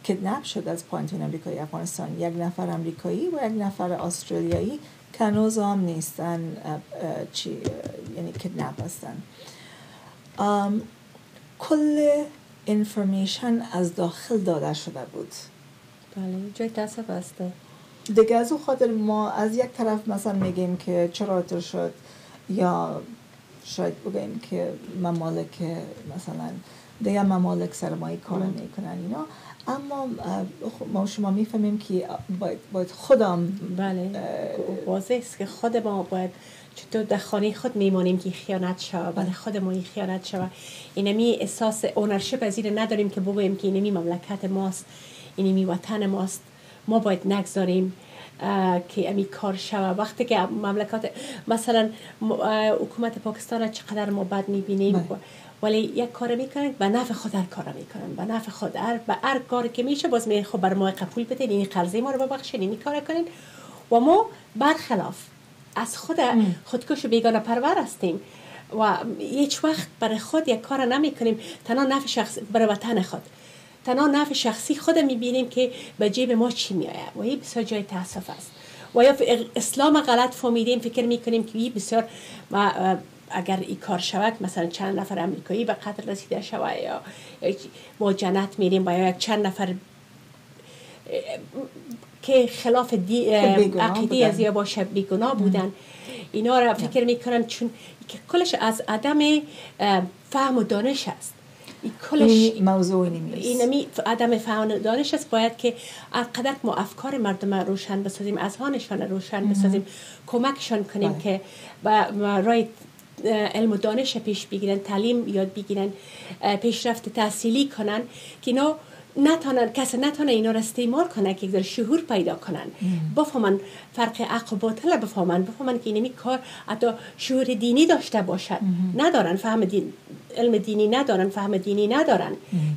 C: کدنپ شد از پانتون امریکایی افغانستان. یک نفر امریکایی و یک نفر استرالیایی که هنوز هم نیستن چی یعنی کدنپ هستن. کل انفرمیشن از داخل داده شده بود.
B: بله جای تاسف است
C: دیگه از اون خاطر ما از یک طرف مثلا میگیم که چرا تو شد یا شاید بگیم که ممالک مثلا دیگه ممالک سرمایه کار. می‌کنن اینا. اما خب ما شما می‌فهمیم که باید, باید خودم
B: بله. واضح است که خود ما باید چطور در خانه خود میمانیم که خیانت شود.
C: بله.
B: خود ما این خیانت شود. اینمی احساس اونرشپ از این نداریم که بگوییم که اینمی مملکت ماست. اینمی وطن ماست. ما باید نگذاریم که امی کار شوه. وقتی که مملکات مثلا حکومت پاکستان چقدر ما بد می‌بینیم. بله. ولی یک کار می‌کنن به نفع خود هر کار می‌کنن. به نفع خود هر به هر کاری که میشه باز می خب بر ما قبول بدین این قرضه ما رو ببخشین این کار کنین. و ما برخلاف از خود خودکش و بیگانه پرور هستیم. و هیچ وقت برای خود یک کار نمی کنیم تنها نفع شخص برای وطن خود. تنها نفع شخصی خود می‌بینیم که به جیب ما چی میآید. و این بسیار جای تاسف است. و یا اسلام غلط فهمیدیم فکر می‌کنیم که این بسیار اگر این کار شود مثلا چند نفر امریکایی به قتل رسیده شود یا با جنت میریم با یک چند نفر که خلاف عقیده از یا باشه بیگناه بودن. اینا را فکر می‌کنم چون کلش از عدم فهم و دانش است.
C: کلش موضوع
B: اینمی عدم فهم دانش است. باید که قدر ما افکار مردم روشن بسازیم از هانشان روشن بسازیم. کمکشان کنیم بله. که رای علم و دانش پیش بگیرن تعلیم یاد بگیرن پیشرفت تحصیلی کنن. که اینا نتانن کسی نتانه اینا را استعمال کنه که در شهور پیدا کنن. بفهمن فرق حق و باطل بفهمن بفهمن که اینمی کار حتی شعور دینی داشته باشد ندارن فهم دین علم دینی ندارن فهم دینی ندارن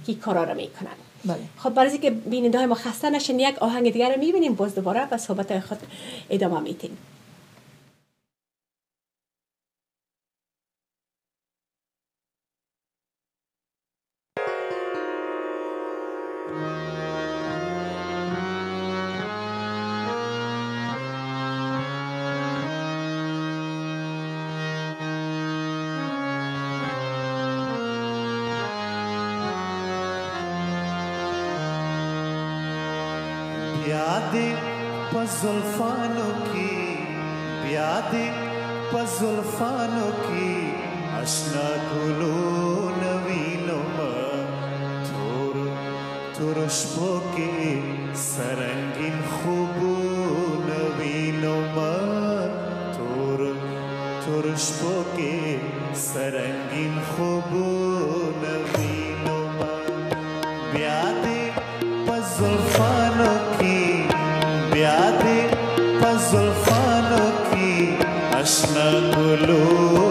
B: که کارا را می‌کنن. بله. خب برای که بیننده های ما خسته نشن یک آهنگ دیگر رو می‌بینیم باز دوباره و صحبت خود ادامه میتیم
D: تورش پوکی سرنگین خوبونه وینم تور تورش پوکی سرنگین خوبونه وینم بیا دې پزلفانو کی بیا دې پزلفانو کی
B: اشنا ګلو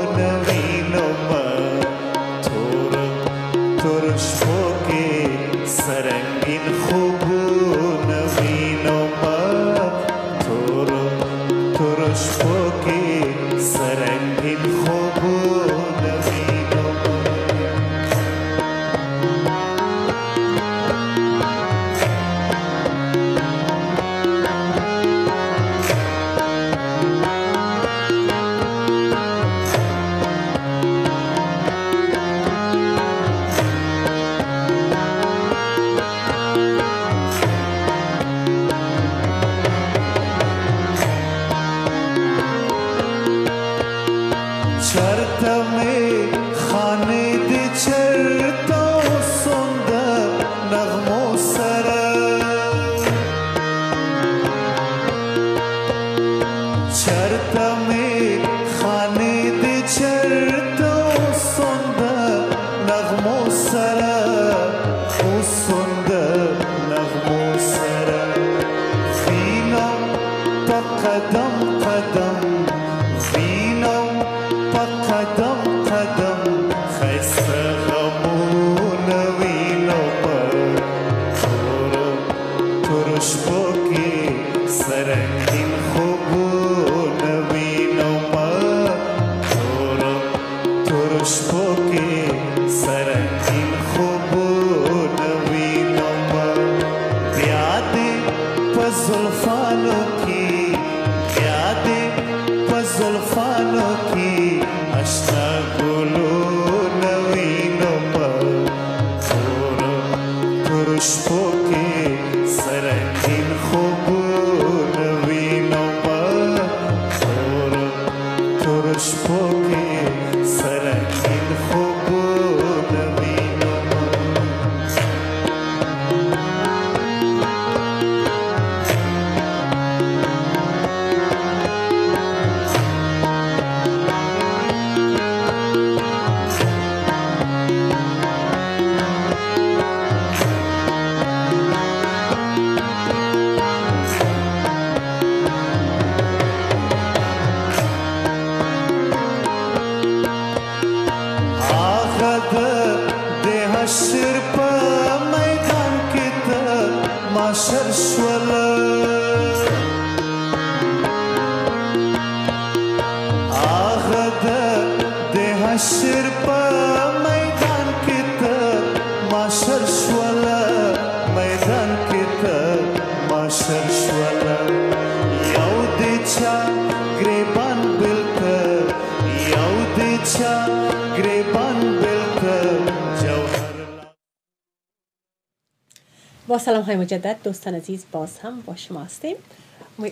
B: های مجدد دوستان عزیز باز هم با شما هستیم.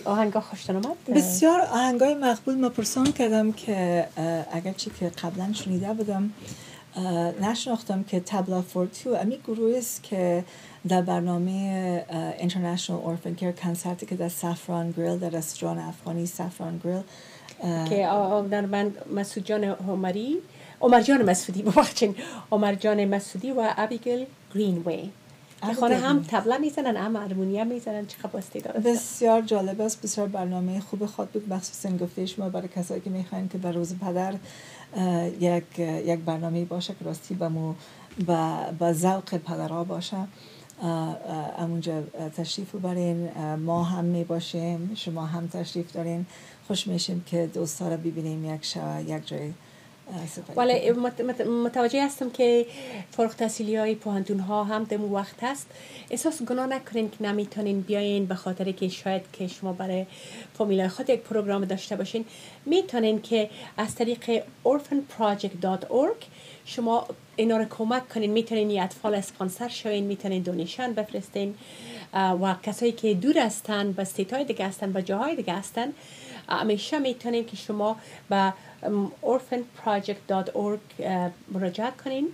B: آهنگا خوشتون آمد
C: بسیار آهنگای مقبول. ما پرسان کردم که اگرچه که قبلا شنیده بودم نشناختم که تبلا فورتو امی گروهی است که در برنامه اینترنشنال اورفن کیر کنسرتی که در سفران گریل در رستوران افغانی سفران گریل
B: که در من مسعود جان عمری عمر جان مسعودی ببخشید. عمر جان مسعودی و ابیگل گرینوی خانه هم تبله می‌زنن هم هارمونیم می‌زنن. چقدر با استعداد هستن.
C: بسیار جالب است. بسیار برنامه خوب خود بود. مخصوصا گفته شما برای کسایی که می‌خواین که بر روز پدر یک یک برنامه باشه که راستی به مو با, با ذوق پدرها باشه. همونجا تشریف ببرین. اه، ما هم می باشیم شما هم تشریف دارین. خوش میشیم که دوستا رو ببینیم یک شب یک جای
B: ولی مت- مت- متوجه هستم که فارغ تحصیلی های پوهنتون ها هم دمو وقت هست. احساس گناه نکنین که نمی‌تونین بیاین به خاطر که شاید که شما برای فامیلای خود یک program داشته باشین. می‌تونین که از طریق orphanproject.org شما اینا رو کمک کنین. می‌تونین یه اطفال اسپانسر شوین می‌تونین donation بفرستین. و کسایی که دور هستن به state های دیگه هستن به جاهای دیگه هستن همیشه می‌تونین که شما به orphanproject.org مراجعه کنین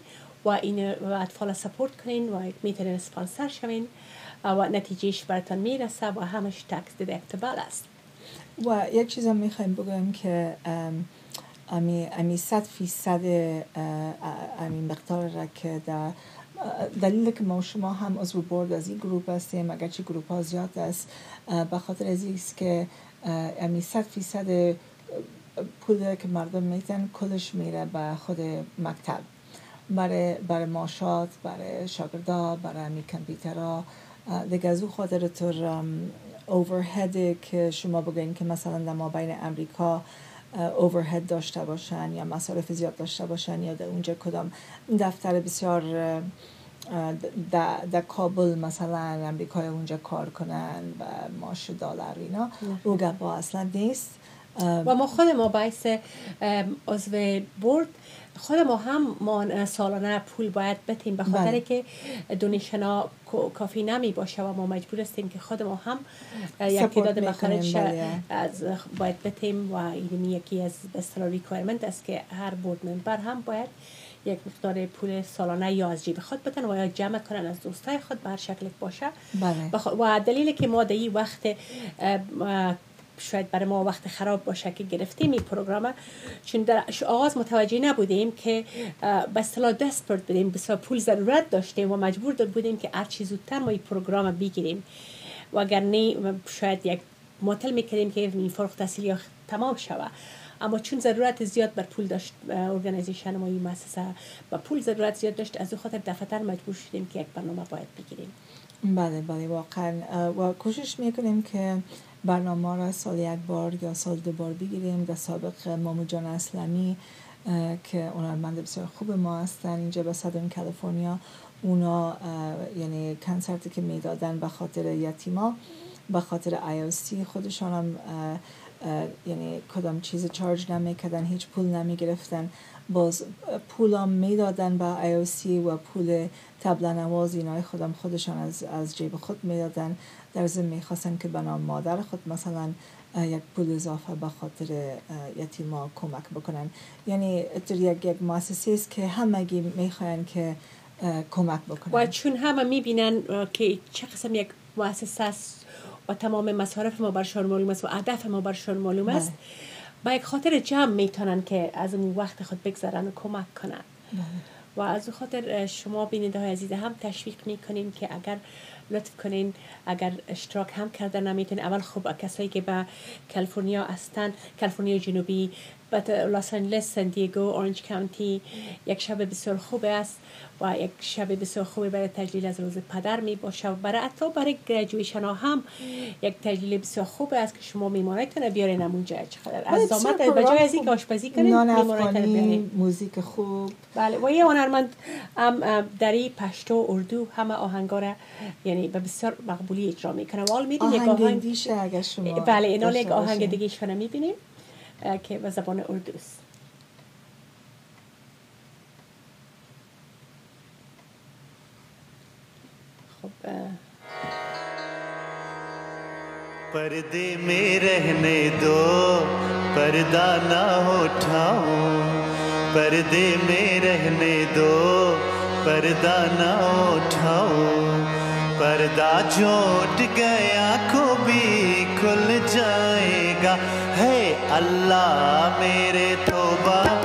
B: و این اطفال support کنین و می‌تونین اسپانسر شوین و نتیجهش براتون می‌رسه و همش tax deductible است.
C: و یک چیز هم می‌خوایم بگویم که ام، امی امی صد فیصد امی مقدار را که در دلیل که ما شما هم عضو board از این گروپ هستیم اگرچه گروپ ها زیاد است به خاطر از که امی صد فیصد پول که مردم میتن کلش میره به خود مکتب. برای برای ماشات برای شاگردا برای امی کمپیوترها اه، دیگه از او خاطر تو اوورهد که شما بگوین که مثلا در ما بین امریکا اوورهد داشته باشن یا مصارف زیاد داشته باشن یا در اونجا کدام دفتر بسیار در کابل مثلا امریکای اونجا کار کنن و معاش و دلار اینا او گپا اصلا نیست
B: و ما خود ما باعث عضو board خود ما هم ما سالانه پول باید بتیم به خاطر
C: بله.
B: که donation ها کافی نمی باشه و ما مجبور هستیم که خود ما هم اه، یک
C: support
B: تعداد
C: می‌کنیم،
B: مخارج
C: بله.
B: از باید بتیم و این یکی از به اصطلاح requirement است که هر board member هم باید یک مقدار پول سالانه یا از جیب خود بتن و یا جمع کنن از دوستای خود به هر شکل باشه.
C: بله.
B: بخ- و دلیلی که ما در این وقت شاید برای ما وقت خراب باشه که گرفتیم این پروگرام چون در آغاز متوجه نبودیم که به اصطلاح دسپرت بودیم بسیار پول ضرورت داشتیم و مجبور بودیم که هر چی زودتر ما این پروگرام بگیریم. و اگر نه شاید یک معطل می‌کردیم که این فارغ تحصیلی تمام شوه اما چون ضرورت زیاد بر پول داشت ارگانیزیشن ما این مؤسسه با پول ضرورت زیاد داشت از او خاطر دفتر مجبور شدیم که یک برنامه باید بگیریم.
C: بله بله واقعا و کوشش می‌کنیم که برنامه را سال یک بار یا سال دو بار بگیریم در سابق مامو جان اسلمی اه، که هنرمند بسیار خوب ما هستن اینجا به سادرن کالیفرنیا اونا یعنی کنسرتی که می‌دادن به خاطر یتیما به خاطر IOC خودشان هم یعنی کدام چیز چارج نمی‌کردن هیچ پول نمی‌گرفتن. باز پول هم می‌دادن به IOC و پول تبله نواز اینای خودم خودشان از, از جیب خود می‌دادن. در ضمن می‌خواستن که به مادر خود مثلا یک پول اضافه به خاطر یتیما کمک بکنن. یعنی یک یک مؤسسه است که همگی می‌خواین که کمک بکنن.
B: و چون همه می‌بینن که چه قسم یک مؤسسه است و تمام مصارف ما برشان معلوم است و هدف ما برشان معلوم است با یک خاطر جمع می‌تونن که از اون وقت خود بگذارن و کمک کنن. و از اون خاطر شما بیننده های عزیز هم تشویق می‌کنیم که اگر لطف کنین اگر اشتراک هم کرده نمی‌تونین اول خوب کسایی که به کالیفرنیا هستن کالیفرنیا جنوبی لاس آنجلس سن دیگو اورنج کانتی یک شب بسیار خوب است و یک شب بسیار خوبی برای تجلیل از روز پدر می باشه و برای حتی برای گریجویشن ها هم یک تجلیل بسیار خوب است که شما میمانایتون بیارین همونجا. چقدر از زامت بجای از این آشپزی کنین
C: میمانایتون موزیک خوب.
B: بله و یه هنرمند هم دری پشتو اردو همه آهنگا یعنی به بسیار مقبولی اجرا می‌کنه. وال
C: میدین یک آهنگ دیشه اگر شما
B: بله اینا یک آهنگ دیگه شما می‌بینیم Okay, was upon
D: Urdus. पर्दे में रहने दो पर्दा ना हो ठाओ पर्दे में रहने दो पर्दा ना उठाओ पर्दा जो उठ गया को भी खुल जाएगा। है اللہ میرے توبہ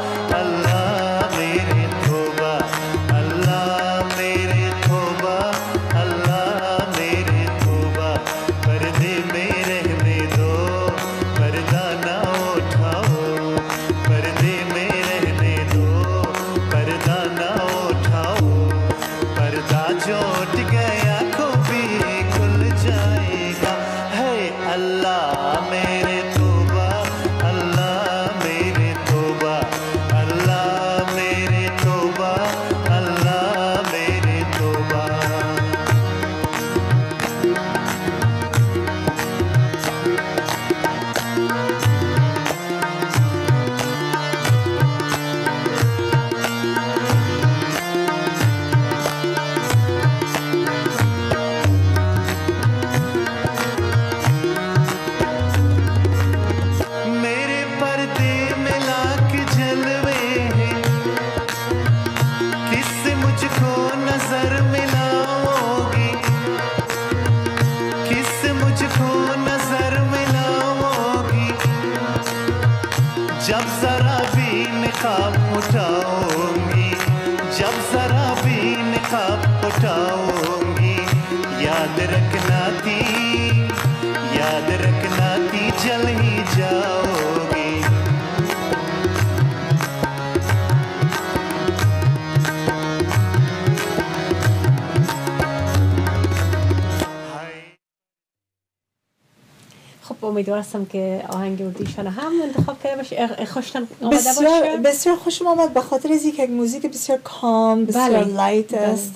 B: امیدوار هستم که آهنگ اردیشان هم انتخاب کرده باشه. خوشتن
C: بسیار باشه. بسیار خوشم آمد به خاطر از یک موزیک بسیار کام بسیار بله. light بله. است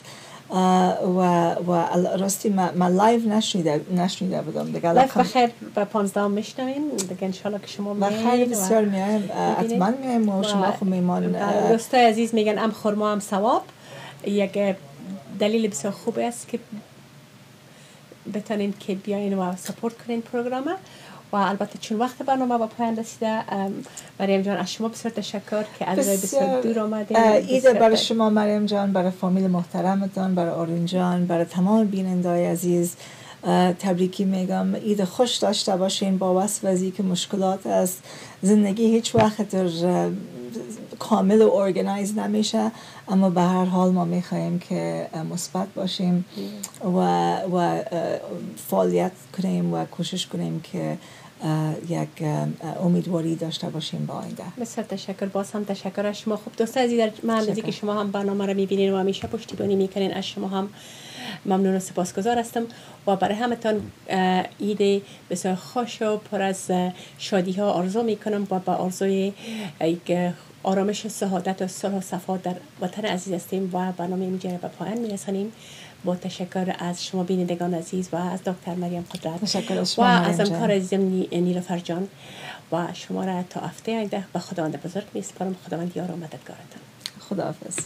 C: و و راستی ما, live نشنیده نشنیده بودم.
B: دیگه live بخیر. به 15 میشنوین دیگه ان که شما
C: بخیر بسیار میایم. حتما میایم و شما خو میمان
B: دوستای عزیز میگن ام خرما هم ثواب. یک دلیل بسیار خوب است که بتانین که بیاین و support کنین program و البته چون وقت برنامه با پایان رسیده مریم جان از شما بسیار تشکر که از بسیار دور آمدید
C: عید برای شما مریم جان برای فامیل محترمتان برای آرین جان برای تمام بینندای عزیز تبریکی میگم. عید خوش داشته باشین با وصف که مشکلات است. زندگی هیچ وقت کامل و organize نمیشه اما به هر حال ما می‌خواهیم که مثبت باشیم و, و فعالیت کنیم و کوشش کنیم که یک امیدواری داشته باشیم با آینده
B: بسیار تشکر باز هم تشکر از شما. خوب دوست عزیز در که شما هم برنامه رو می‌بینین و همیشه پشتیبانی می‌کنین از شما هم ممنون و سپاسگزار هستم. و برای همتان ایده بسیار خوش و پر از شادی ها آرزو می‌کنم و با آرزوی آرامش سهادت و صلح و صفا در وطن عزیز هستیم و برنامه اینجا به پایان میرسانیم. با تشکر از شما بینندگان عزیز و از دکتر مریم قدرت. و از امکار عزیزم نیل فرجان. و شما را تا هفته آینده به خداوند بزرگ میسپارم خداوند یار و مددگارتان.
C: خداحافظ.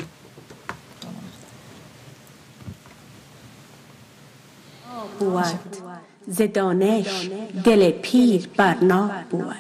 A: بود زدانش دل پیر برنا بود.